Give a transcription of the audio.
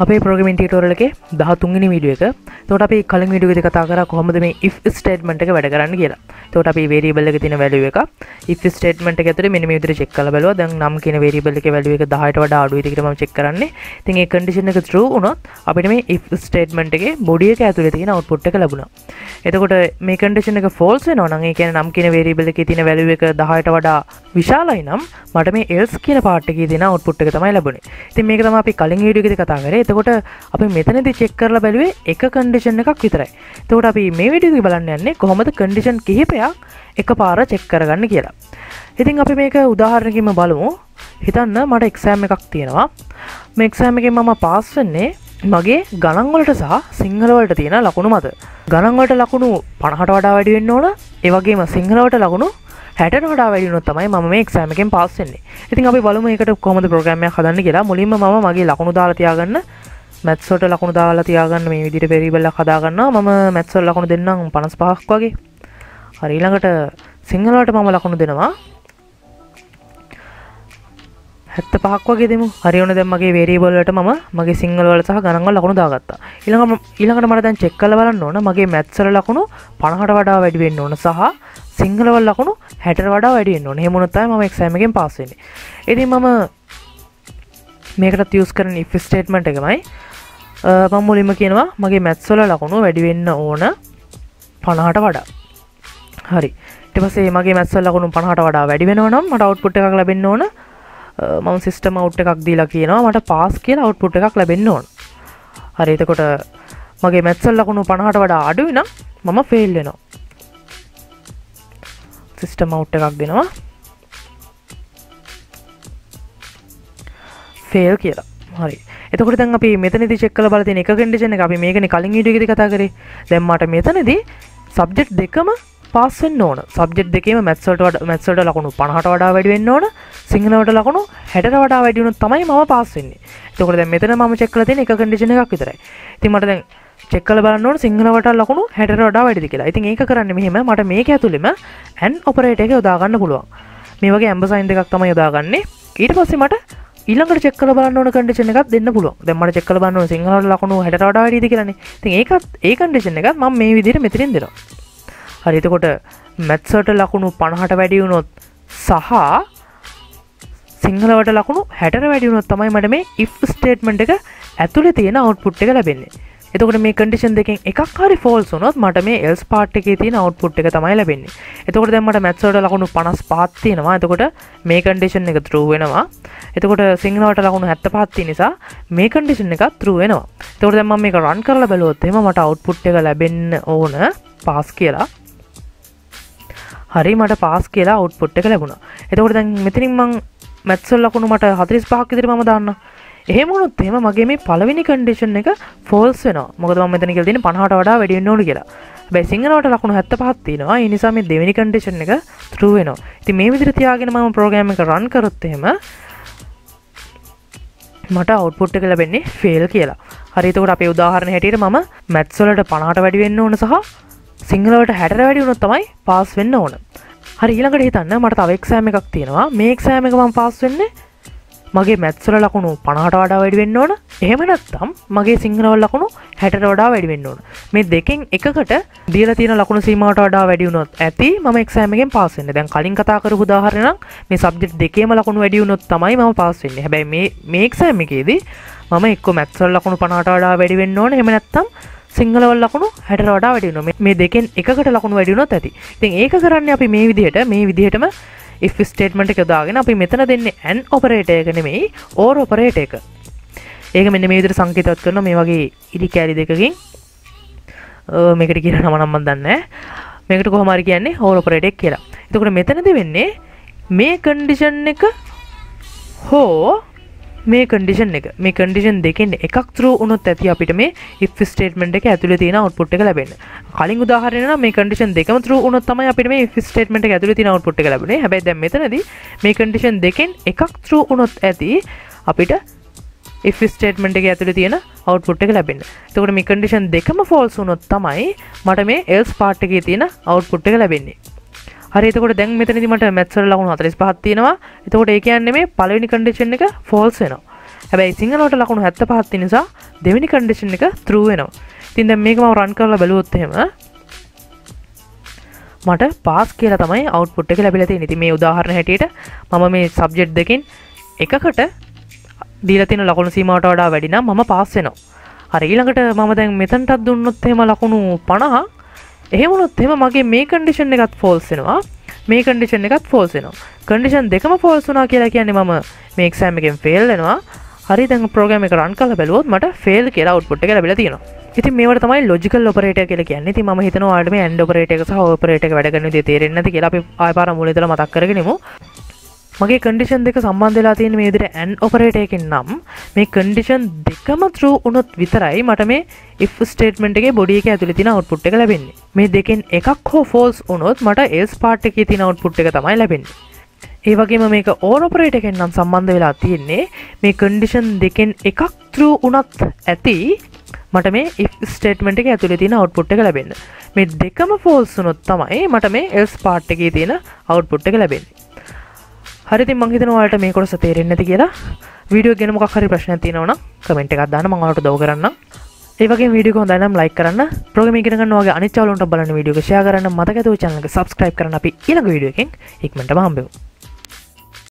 අපේ ප්‍රගමින් ටියටෝරල එක දහ තුන්ගෙන වීඩිය එක. තොට අපි කලින් විඩියගෙ කතා කර කොහොමද මේ if ස්ටේට්මට එක වැඩ කරන්න කියලා. තොට අපි වේරිබල්ල එක තින වැලුව එක if ස්ටේට්මට ඇතර මෙ විදර චෙක් කල බලව. දැන් නම් කියන වේරිබල්ල එක වැලුව එක දහට වඩා අඩු තිකරම චෙක් කරන්නේ. තින් ඒ කඩිෂන එක ත්‍ර වුණොත් අපිට මේ if ස්ටේට්මට එක බොඩිය එක ඇතුළ තියෙන අවට්පුට් එක ලැබුණ. එතකොට මේ කඩිෂන එක ෆෝල්ස නොනගේ කියන නම් කියන වේරිබල එක තින වැලුව එක දහට වඩා විශාලයි නම් මට මේ එල්ස් කියන පාටක තින අවට්පුට් එක තමයි ලැබුණේ. ති මේක තම අපි කලින් විඩියගෙ කතා කර. එතකොට අපි මෙතනදි චෙක් කරලා බැලුවේ එක කන්ඩිෂන් එකක් විතරයි. තෝට අපි මේ විඩියග බලන්න යන්නේ කොහොමද කන්ඩිෂන් කිහිපයක් එක පාර චෙක් කරගන්න කියලා. ඉතින් අපි මේක උදාහරණකිම බලමු. හිතන්න මට එක්සෑම් එකක් තියෙනවා. මේ එක්සෑම් එක මම පාස් වෙන්නේ මගේ ගණන්වලට සහ සිංහලවලට තියෙන ලකුණු මත. ගණන්වලට ලකුණු පණහට වඩා වැඩිවෙන්න ඕන. ඒවගේම සිංහලවට ලකුණු හැට වඩා වැඩිනොත් තමයි ම මේ එක්සෑමකෙන් පාස්සෙන්නේ ඉතින් අපි බලමු එකට කොමද ප්‍රග්‍රමයක් හදන්න කියලා. මුලින්ම ම මගේ ලකුණු දාලතියාගන්න මැත්සොට ලකුණු දාලා තියාගන්න මේ විදිට පෙරිබල්ල කදාගන්න මම මැත්සල් ලකුණු දෙන්නම් පනස් පහක් වගේ හරිළඟට සිංහලට මම ලකුණු දෙනවා. හැත්ත පහක් වගේ දෙමු. හරිවන දෙමගේ වේරීබල්ලට ම මගේ සිංහලවල සහ ගනන්වල ලකුණු දාගත්තා. ඉළඟ ඊළඟට මට දැන් චෙක් කල බලන්න ඕන මගේ මැත්සර ලකුණු පණහට වඩා වැඩිවෙන්න ඕන සහ සිංහලවල් ලකුණු හැට වඩා වැඩියෙන් ඕන. හෙමුණොත්තයි ම එක්සෑමකින් පාසෙන්නේ එති මම මේකට තියස් කරන ඉෆ ස්ටේට්මට එකමයි. මං මුලින්ම කියනවා මගේ මැත්සොල ලකුණු වැඩිවෙන්න ඕන පණහට වඩා. හරි. ටපසේ මගේ මැත්සල් ලකුණු පණහට වඩා වැඩි වෙනවනම් මට අවට්පුට් එකක් ලැබෙන්න ඕන. මම සිිස්ටම අවට් එකක් දීලා කියනවා මට පාස් කියලා අවට්පුට් එකක් ලැබෙන්න ඕන. හරි එතකොට මගේ මැත්සල් ලකුණු පණහට වඩා අඩුවිනම් මම ෆෙල් වෙනවා. සිිස්ටම අවට් එකක් දෙනවා. ෆේල් කියලා. හරි. එතකොට දැන් අපි මෙතනදි චෙක් කරලා බලලා තියෙන එක කන්ඩිෂන් එක අපි මේකනේ කලින් වීඩියෝ එකේදී කතා කරේ. දැන් මට මෙතනදී සබ්ජෙක්ට් දෙකම පාස් වෙන්න ඕන. සබ්ජෙක්ට් දෙකේම මැත්ස් වලට වඩා මැත්ස් වලට ලකුණු 50ට වඩා වැඩි වෙන්න ඕන. සිංහලවට ලකුණු 60ට වඩා වැඩි වුණොත් තමයි මම පාස් වෙන්නේ. එතකොට දැන් මෙතන මම චෙක් කරලා තියෙන එක කන්ඩිෂන් එකක් විතරයි. ඉතින් මට දැන් චෙක් කරලා බලන්න ඕන සිංහලවට ලකුණු 60ට වඩා වැඩිද කියලා. ඉතින් ඒක කරන්නේ මෙහෙම. මට මේක ඇතුළෙම ඇන් ඔපරේටර් එක යොදා ගන්න පුළුවන්. මේ වගේ ඇම්බසයින් දෙකක් තමයි යොදාගන්නේ. ඊට පස්සේ මට ඊළඟට චෙක් කරලා බලන්න ඕන කන්ඩිෂන් එකක් දෙන්න පුළුවන්. දැන් මට චෙක් කරලා බලන්න ඕන සිංහලවල ලකුණු 60ට වඩා වැඩිද කියලානේ. ඉතින් ඒකත් ඒ කන්ඩිෂන් එකත් මම මේ විදිහට මෙතනින් දෙනවා. හරි එතකොට මැත්ස් වලට ලකුණු 50ට වැඩි වුණොත් සහ සිංහලවට ලකුණු 60ට වැඩි වුණොත් තමයි මට මේ if statement එක ඇතුලේ තියෙන output එක ලැබෙන්නේ. එතකොට මේ කන්ඩිෂන් දෙකෙන් එකක් හරි ෆෝල්ස් වුණොත් මට මේ else part එකේ තියෙන output එක තමයි ලැබෙන්නේ. එතකොට දැන් මට maths වලට ලකුණු 55ක් තියෙනවා. එතකොට මේ කන්ඩිෂන් එක true වෙනවා. එතකොට සිංහලවට ලකුණු 75ක් තියෙන නිසා මේ කන්ඩිෂන් එකත් true වෙනවා. එතකොට දැන් මම මේක run කරලා බැලුවොත් එහෙම මට output එක ලැබෙන්න ඕන pass කියලා. හරි මට පාස් කියලා අවට්පුට් එක ලැබුණා. එතකොට දැන් මෙතනින් මං maths වල ලකුණු මට 45ක් විතර මම දාන්නම්. එහෙමනොත් එම මගේ මේ පලවෙනි කන්ඩිෂන් එක ෆෝල්ස් වෙන මොකද මෙතන කියල තින පහට වඩා වැඩිය නොඩ කියලා. බැයි සිංහලට ලකුණු හැත්ත පහත්තිනවා නිසා මේ දෙවැනි කන්ඩිෂන් එක ත්‍රුවෙනවා ති මේ විදිර තියාගෙන ම ප්‍රෝග්‍රම එක රන් කරොත්තහෙම මට අවට්පුට් එක ලැබෙන්නේ ෆෙල් කියලා. හරිතකට අපේ උදාහරණ හැටියට මම මැත්සලට පනාට වැඩිවෙන්න ඕන සහ සිංහලට හැට වැඩි වුණොත් තමයි පාස් වෙන්න ඕන. හරි ඊළඟට හිතන්න මට තවක්ෂෑම එකක් තියෙනවා. මේ එක්ෂෑම එක මම පාස් වෙන්නේ මගේ මැත්සල ලකුණු පනාට වඩා වැඩිවෙන්න ඕන. එහෙමනත්තම් මගේ සිංහනවල් ලකුණු හැට වඩා වැඩිවෙන්න ඕන. මේ දෙකෙන් එකකට දීල තින ලකුණු සීමට වඩා වැඩියුණොත් ඇති ම එක්ෂෑමගෙන් පාසෙන්න්න දැන් කලින් කතාකර උදාහරනම් මේ සබ්ජෙට් දෙකේම ලකුණු වැඩියුණොත් තමයි ම පාසෙන්න්න හැබැයි මේ මේක්ෂෑමකේදී මම එක්ක මැත්සල් ලකුණු පනාට වඩා වැඩිවෙන්න ඕන. හෙමනත්තම් සිංහලවල් ලකුණු හැට වඩා වැඩියුණ මේ දෙකෙන් එකට ලකුණු වැඩියුණොත් ඇති. තින් ඒක කරන්න අපි මේ විදිහට මේ විදිහටම if ස්ටේට්මට එක දාගෙන අපි මෙතන දෙන්නේ ඇන් ඔපරේට එක නෙමෙයි ඕර ඔපරේට එක. ඒක මෙන්න මේ විදිහට සංකේතවත් කරන මේ වගේ ඉරි කෑලි දෙකකින්. මේකට කියන නම නම් මන් දන්නේ මේකට කොහොම හරි කියන්නේ ඕර ඔපරේට් එක කියලා. එතකොට මෙතනදී වෙන්නේ මේ කන්ඩිෂන් එක හෝ මේ කන්ඩිෂන් එක. මේ කන්ඩිෂන් දෙකෙන් එකක් තර උනොත් ඇති අපිට මේ if ස්ටේට්මට එක ඇතුළ තියෙන අවට්පුට් එක ලැබෙන කලින් උදාහරණ මේ කන්ඩිෂන් දෙකම තර උනොත් තමයි අපිට මේ if ස්ටේට්මට එක ඇතුළ තියෙන අවට්පුට් එක ලැබෙන්නේ හැබැයි දැන් මෙතනදී මේ කන්ඩිෂන් දෙකෙන් එකක් තර උනොත් ඇති අපිට if ස්ටේට්මට එක ඇතුළ තියෙන අවට්පුට් එක ලැබෙන එතකොට මේ කන්ඩිෂන් දෙකම ෆෝල්ස් වුනොත් තමයි මට මේ එල්ස් පාට් එකේ තියෙන අවට්පුට් එක ලැබෙන්නේ. හරිතකොට දැන් මෙතනදි මට මැත්සර ලකුණු 45 තියෙනවා. එතකොට ඒ කියන්නේ මේ පළවෙනි කන්ඩිෂන් එක ෆෝල්ස් වෙනවා. හැබැයි සිංහලට ලකුණු හැත්ත පහත්ති නිසා දෙවැනි කන්ඩිෂන් එක තරුවෙනවා තින් දැ මේක මව රන් කරලා බැලුවොත්හෙම මට පාස් කියලා තමයි අවට්පුට් එක ලැබිලති නිති මේ උදාහරණ හැටියට මම මේ සබ්ජෙට් දෙකින් එකකට දීලතින ලකුණු සීමට වඩා වැඩින මම පාස්සෙනවා හරි ඊළඟට මම දැන් මෙතන්ටත් දුන්නොත් එහෙම ලකුණු පණහා එහෙමුණොත් එම මගේ මේ කන්ඩිෂන් එකත් ෆෝල්සෙනවා මේ කන්ඩිෂන් එකත් ෆෝල්සෙනවා කන්ඩිෂන් දෙකම ෆෝල්සුනා කියලා කියන්නේ මම මේ එක්සෑම් එකෙන් ෆෙල්ලෙනවා හරි දැන් ප්‍රෝග්‍රම එක රන් කල බැලුවොත් මට ෆෙල් කියලා අවට්පුට් එක ලැබිලා තියෙනවා ඉතින් මේවට තමයි ලොජිකල් ඔපරේට කියලා කියන්නේ. ඉතින් මම හිතනවා ඔයාලට මේ ඇන්ඩ් ඔපරේටර් එක සහ ඔපරේටර් එක වැඩ කරන විදිය තේරෙන්නේ නැති කියලා අපි ආය පාර මුල ඉඳලා මතක් කරගෙනමු. මගේ කන්ඩිෂන් දෙක සම්බන්ධ වෙලා තියෙන මේ විදිහට ඇන්ඩ් ඔපරේටර් එකෙන් නම් මේ කන්ඩිෂන් දෙකම true වුණොත් විතරයි මට මේ if ස්ටේට්මන්ට් එකේ බොඩි එකේ ඇතුලේ තියෙන අවුට්පුට් එක ලැබෙන්නේ. මේ දෙකෙන් එකක් හෝ false වුණොත් මට else part එකේ තියෙන අවුට්පුට් එක තමයි ලැබෙන්නේ. ඒ වගේම මේක ඕර ඔපරේටර් එකෙන් නම් සම්බන්ධ වෙලා තියෙන්නේ මේ කන්ඩිෂන් දෙකෙන් එකක් true වුණත් ඇති මට මේ ස්ටේටමට එක ඇතුළේ තියෙන අවට්පුට් එක ලැබෙන්න මේ දෙකම ෆෝල්සුනොත් තමයි මට මේ එල්ස් පාට් එකේ තියෙන අවට්පුට් එක ලැබෙන්නේ හරිති මංහිතනවාට මේ කොටස තේරෙන්නති කියලා? වීඩියෝ ගෙන මොක් හරි ප්‍රශ්න තියෙනවන කමෙන්ට් එකක් දාන්න. මඟට දව කරන්න. ඒවගේ වීඩියෝ දනම් ලයි කරන්න ප්‍රගම ගෙනගන්නවගේ අනිචාලුන්ට බලන වීඩියෝ ෂය කරන්න. මතකතු චනක සබස්ක්‍රයිබ් කරන අපි ඉලක වීඩියෝකින් ඉක්මට හම්බෙව